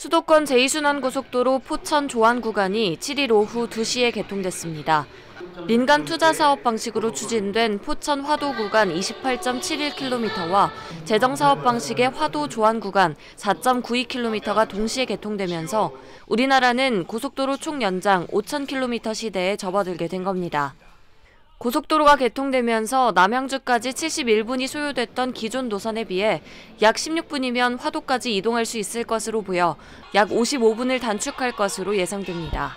수도권 제2순환고속도로 포천 조안 구간이 7일 오후 2시에 개통됐습니다. 민간 투자 사업 방식으로 추진된 포천 화도 구간 28.71km와 재정 사업 방식의 화도 조안 구간 4.92km가 동시에 개통되면서 우리나라는 고속도로 총 연장 5,000km 시대에 접어들게 된 겁니다. 고속도로가 개통되면서 남양주까지 71분이 소요됐던 기존 노선에 비해 약 16분이면 화도까지 이동할 수 있을 것으로 보여 약 55분을 단축할 것으로 예상됩니다.